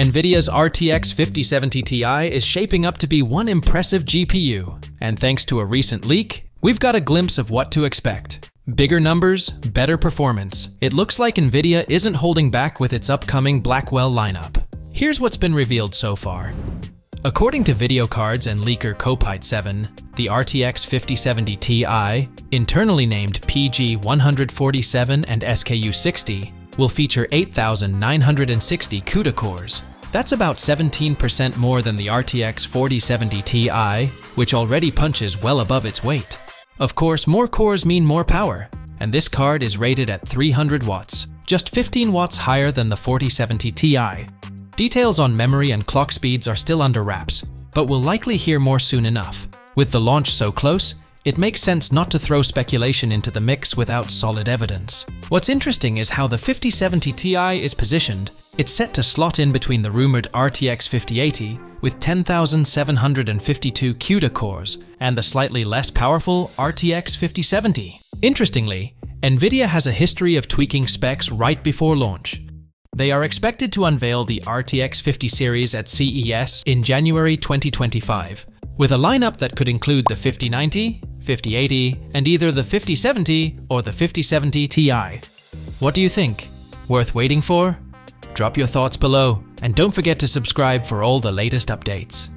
NVIDIA's RTX 5070 Ti is shaping up to be one impressive GPU, and thanks to a recent leak, we've got a glimpse of what to expect. Bigger numbers, better performance. It looks like NVIDIA isn't holding back with its upcoming Blackwell lineup. Here's what's been revealed so far. According to VideoCardz and leaker Kopite7, the RTX 5070 Ti, internally named PG147 and SKU60, will feature 8,960 CUDA cores. That's about 17% more than the RTX 4070 Ti, which already punches well above its weight. Of course, more cores mean more power, and this card is rated at 300 watts, just 15 watts higher than the 4070 Ti. Details on memory and clock speeds are still under wraps, but we'll likely hear more soon enough. With the launch so close, it makes sense not to throw speculation into the mix without solid evidence. What's interesting is how the 5070 Ti is positioned. It's set to slot in between the rumored RTX 5080 with 10,752 CUDA cores and the slightly less powerful RTX 5070. Interestingly, NVIDIA has a history of tweaking specs right before launch. They are expected to unveil the RTX 50 series at CES in January 2025, with a lineup that could include the 5090, 5080, and either the 5070 or the 5070 Ti. What do you think? Worth waiting for? Drop your thoughts below, and don't forget to subscribe for all the latest updates.